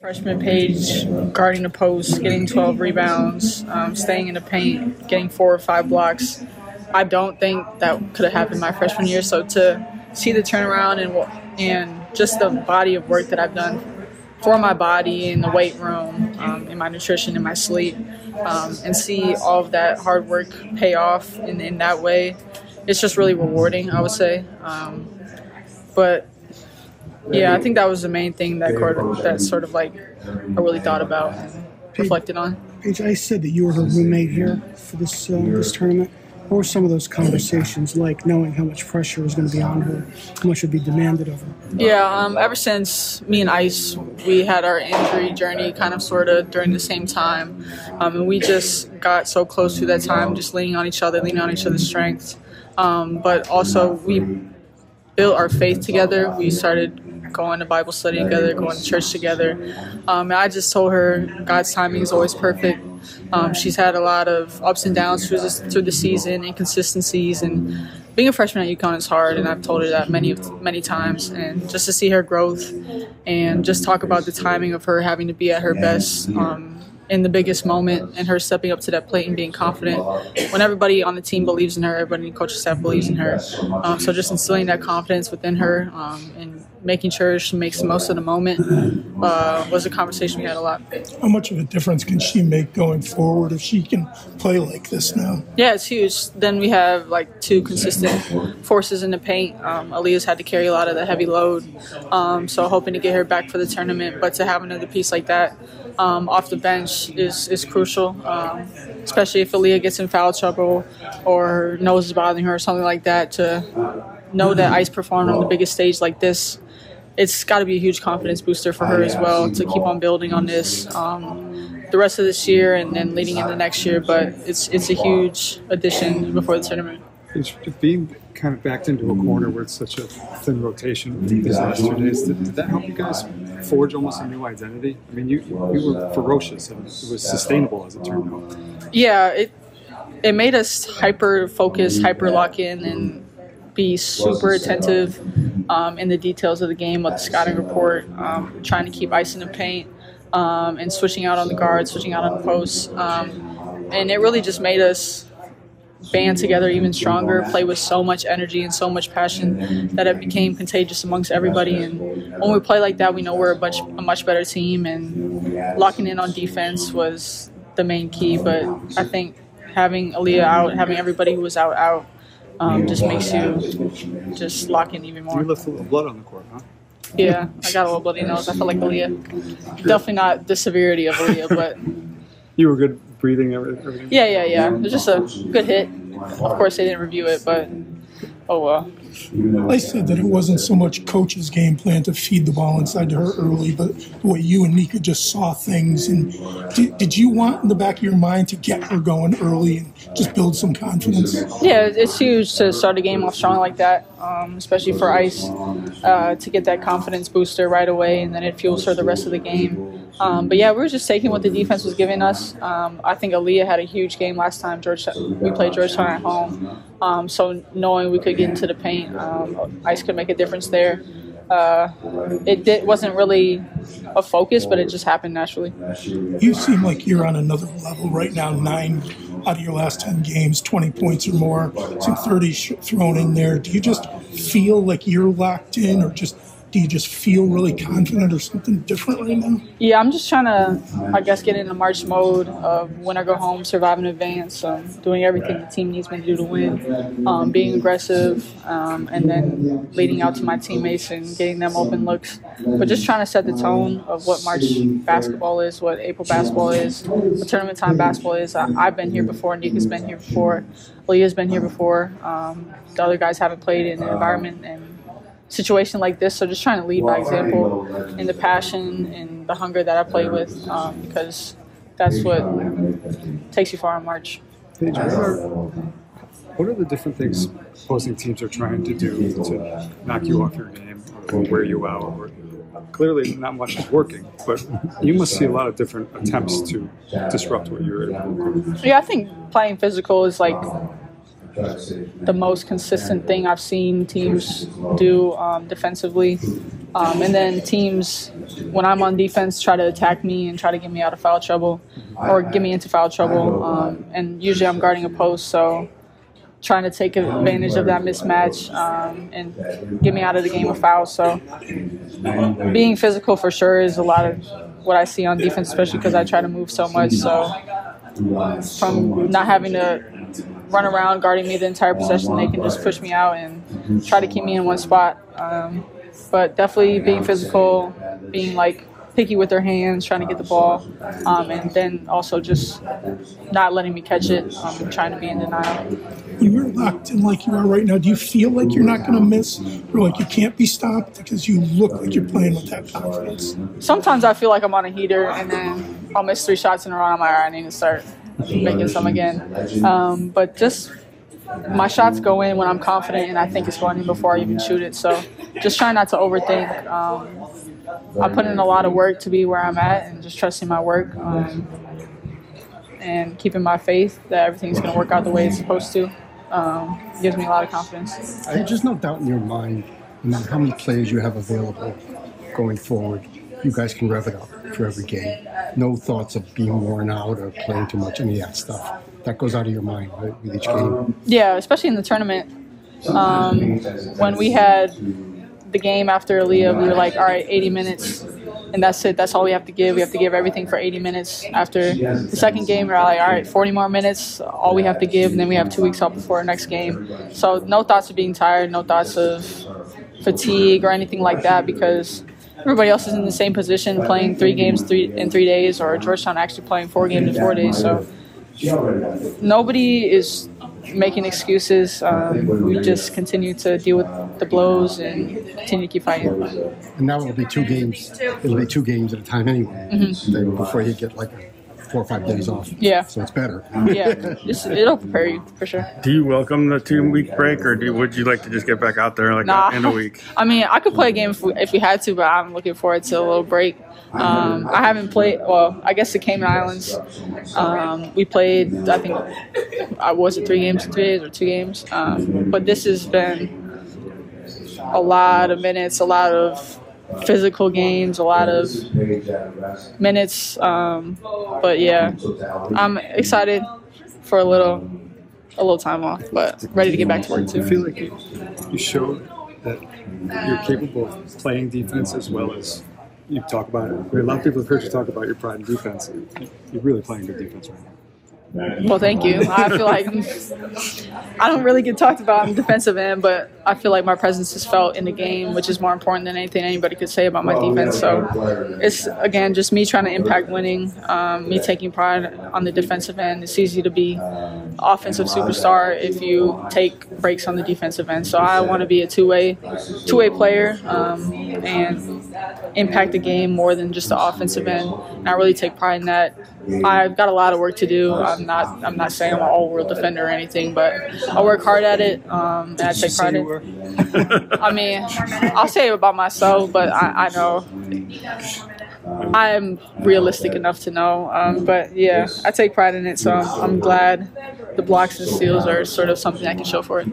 Freshman Paige, guarding the post, getting 12 rebounds, um, staying in the paint, getting four or five blocks. I don't think that could have happened my freshman year. So to see the turnaround and and just the body of work that I've done for my body in the weight room, um, in my nutrition, in my sleep, um, and see all of that hard work pay off in, in that way, it's just really rewarding. I would say, um, but yeah, I think that was the main thing that that sort of like I really thought about, and reflected on. Paige, I said that you were her roommate here for this uh, this tournament. What were some of those conversations like, knowing how much pressure was going to be on her, how much would be demanded of her? Yeah, um, ever since me and Ice, we had our injury journey kind of sort of during the same time. Um, and we just got so close to that time, just leaning on each other, leaning on each other's strengths. Um, but also, we built our faith together. We started going to Bible study together, going to church together. Um, and I just told her God's timing is always perfect. Um, she's had a lot of ups and downs through, this, through the season, inconsistencies, and being a freshman at UConn is hard. And I've told her that many many times. And just to see her growth, and just talk about the timing of her having to be at her best. Um, in the biggest moment and her stepping up to that plate and being confident when everybody on the team believes in her, everybody in the coaching staff believes in her. Um, so just instilling that confidence within her um, and making sure she makes the most of the moment uh, was a conversation we had a lot. How much of a difference can she make going forward if she can play like this now? Yeah, it's huge. Then we have like two consistent forces in the paint. Um, Aaliyah's had to carry a lot of the heavy load, um, so hoping to get her back for the tournament. But to have another piece like that um, off the bench is is crucial, um, especially if Aaliyah gets in foul trouble or her nose is bothering her or something like that. To know that Ice performed on the biggest stage like this it's got to be a huge confidence booster for her as well to keep on building on this um, the rest of this year and then leading into next year. But it's it's a huge addition before the tournament. It's being kind of backed into a corner where it's such a thin rotation these last two days. Did, did, that help you guys forge almost a new identity? I mean, you you were ferocious and it was sustainable as it turned out. Yeah, it it made us hyper focus, hyper lock in, and be super attentive um, in the details of the game, with the scouting report, um, trying to keep Ice in the paint, um, and switching out on the guards, switching out on the posts. Um, and it really just made us band together even stronger, play with so much energy and so much passion that it became contagious amongst everybody. And when we play like that, we know we're a much, a much better team, and locking in on defense was the main key. But I think having Aaliyah out, having everybody who was out out, um, just makes you just lock in even more. You left a little blood on the court, huh? Yeah, I got a little bloody nose. I felt like Aaliyah. Definitely not the severity of Aaliyah, but. You were good breathing, everything? Yeah, yeah, yeah. It was just a good hit. Of course, they didn't review it, but oh well. I said that it wasn't so much coach's game plan to feed the ball inside to her early, but the way you and Nika just saw things. And did, did you want in the back of your mind to get her going early and just build some confidence? Yeah, it's huge to start a game off strong like that, um, especially for Ice, uh, to get that confidence booster right away, and then it fuels her the rest of the game. Um, but yeah, we were just taking what the defense was giving us. Um, I think Aaliyah had a huge game last time. George, we played Georgetown at home, um, so knowing we could get into the paint, um, Ice could make a difference there. Uh, it did, wasn't really a focus, but it just happened naturally. You seem like you're on another level right now. Nine out of your last ten games, twenty points or more, some thirty thrown in there. Do you just feel like you're locked in, or just do you just feel really confident or something different right now? Yeah, I'm just trying to, I guess, get in the March mode of when I go home, survive in advance, um, doing everything the team needs me to do to win, um, being aggressive, um, and then leading out to my teammates and getting them open looks. But just trying to set the tone of what March basketball is, what April basketball is, what tournament time basketball is. I, have been here before, Nika's been here before, Leah's been here before. Um, the other guys haven't played in the environment and situation like this. So just trying to lead by example in the passion and the hunger that I play with um, because that's what takes you far in March. Paige, what are, what are the different things opposing teams are trying to do to knock you off your game or wear you out? Or, clearly, not much is working, but you must see a lot of different attempts to disrupt what you're able to do. Yeah, I think playing physical is like the most consistent thing I've seen teams do um, defensively. Um, and then teams, when I'm on defense, try to attack me and try to get me out of foul trouble or get me into foul trouble. Um, and usually I'm guarding a post, so trying to take advantage of that mismatch um, and get me out of the game of fouls. So being physical for sure is a lot of what I see on defense, especially because I try to move so much. So from not having to run around guarding me the entire possession, they can just push me out and try to keep me in one spot. Um, but definitely being physical, being like picky with their hands, trying to get the ball, um, and then also just not letting me catch it, um, trying to be in denial. You're locked in like you are right now. Do you feel like you're not going to miss, or like you can't be stopped because you look like you're playing with that confidence? Sometimes I feel like I'm on a heater, and then I'll miss three shots in a row. I'm like, all right, I need to start making some again. Um, but just my shots go in when I'm confident and I think it's going in before I even shoot it. So just try not to overthink. Um, I put in a lot of work to be where I'm at and just trusting my work um, and keeping my faith that everything's going to work out the way it's supposed to. Um, gives me a lot of confidence. There's just no doubt in your mind, no matter how many players you have available going forward, you guys can rev it up for every game. No thoughts of being worn out or playing too much, any of that stuff. That goes out of your mind, right, with each game. Yeah, especially in the tournament. Um, when we had the game after Aaliyah, we were like, all right, 80 minutes, and that's it. That's all we have to give. We have to give everything for 80 minutes. After the second game, we are like, all right, 40 more minutes, all we have to give, and then we have two weeks off before our next game. So no thoughts of being tired, no thoughts of fatigue or anything like that because everybody else is in the same position playing three games three in three days or Georgetown actually playing four games in four days. So nobody is making excuses. Um, we just continue to deal with the blows and continue to keep fighting. And now it'll be two games. It'll be two games at a time anyway. Then Before you get like four or five days off. Yeah. So it's better. Yeah, just, it'll prepare you for sure. Do you welcome the two week break, or do, would you like to just get back out there like Nah. in a week? I mean, I could play a game if we, if we had to, but I'm looking forward to a little break. Um, I haven't played. Well, I guess the Cayman Islands. Um, we played. I think I was it three games three days or two games. Um, but this has been a lot of minutes, a lot of physical games, a lot of minutes. Um, but yeah, I'm excited for a little a little time off, but ready to get back to work too. feel like you, you showed that you're capable of playing defense as well as you talk about it? A lot of people have heard you talk about your pride in defense. You're really playing good defense right now. Well, thank you. I feel like I'm, don't really get talked about on the defensive end, but I feel like my presence is felt in the game, which is more important than anything anybody could say about my defense. So it's again just me trying to impact winning, um, me taking pride on the defensive end. It's easy to be offensive superstar if you take breaks on the defensive end. So I want to be a two-way, two-way player um, and impact the game more than just the offensive end. And I really take pride in that. I've got a lot of work to do. I'm not. I'm not saying I'm an all-world defender or anything, but I work hard at it, um, and I take pride in. it. I mean, I'll say it about myself, but I, I know I'm realistic enough to know. Um, but yeah, I take pride in it, so I'm, I'm glad the blocks and steals are sort of something I can show for it.